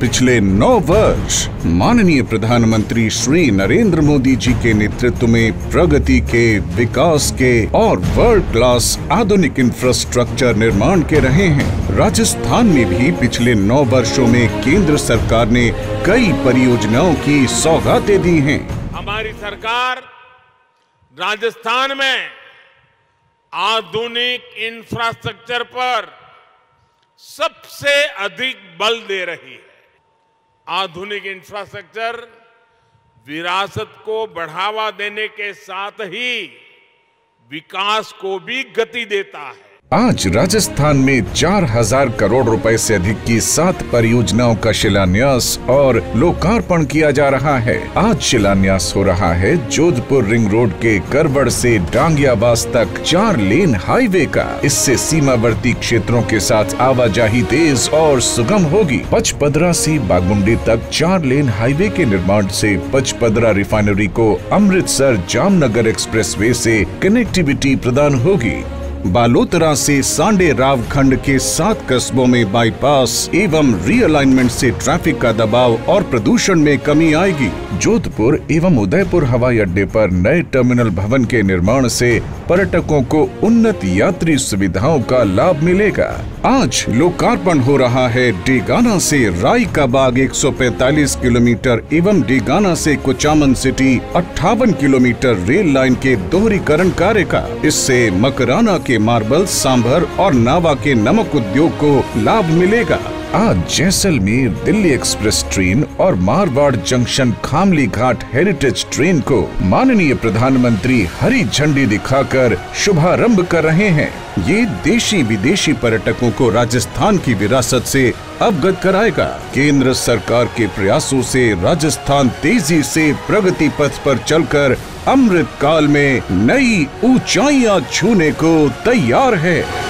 पिछले नौ वर्ष माननीय प्रधानमंत्री श्री नरेंद्र मोदी जी के नेतृत्व में प्रगति के, विकास के और वर्ल्ड क्लास आधुनिक इंफ्रास्ट्रक्चर निर्माण के रहे हैं। राजस्थान में भी पिछले नौ वर्षों में केंद्र सरकार ने कई परियोजनाओं की सौगातें दी हैं। हमारी सरकार राजस्थान में आधुनिक इंफ्रास्ट्रक्चर पर सबसे अधिक बल दे रही है। आधुनिक इंफ्रास्ट्रक्चर, विरासत को बढ़ावा देने के साथ ही विकास को भी गति देता है। आज राजस्थान में चार हज़ार करोड़ रुपए से अधिक की सात परियोजनाओं का शिलान्यास और लोकार्पण किया जा रहा है। आज शिलान्यास हो रहा है जोधपुर रिंग रोड के करवड़ से डांगियाबास तक चार लेन हाईवे का। इससे सीमावर्ती क्षेत्रों के साथ आवाजाही तेज और सुगम होगी। पचपदरा से बागमुंडी तक चार लेन हाईवे के निर्माण से पचपदरा रिफाइनरी को अमृतसर जामनगर एक्सप्रेसवे से कनेक्टिविटी प्रदान होगी। बालोतरा से सांडे राव खंड के सात कस्बों में बाईपास एवं रीअलाइनमेंट से ट्रैफ़िक का दबाव और प्रदूषण में कमी आएगी। जोधपुर एवं उदयपुर हवाई अड्डे पर नए टर्मिनल भवन के निर्माण से पर्यटकों को उन्नत यात्री सुविधाओं का लाभ मिलेगा। आज लोकार्पण हो रहा है डेगाना से राय का बाग 145 किलोमीटर एवं डेगाना से कुचामन सिटी अट्ठावन किलोमीटर रेल लाइन के दोहरीकरण कार्य का। इससे मकराना के मार्बल, सांभर और नावा के नमक उद्योग को लाभ मिलेगा। आज जैसलमेर दिल्ली एक्सप्रेस ट्रेन और Marwar junction Khamli Ghat heritage train को माननीय प्रधानमंत्री हरी झंडी दिखाकर शुभारंभ कर रहे हैं। ये देशी विदेशी पर्यटकों को राजस्थान की विरासत से अवगत कराएगा। केंद्र सरकार के प्रयासों से राजस्थान तेज़ी से प्रगति पथ पर चलकर अमृत काल में नई ऊंचाइयाँ छूने को तैयार है।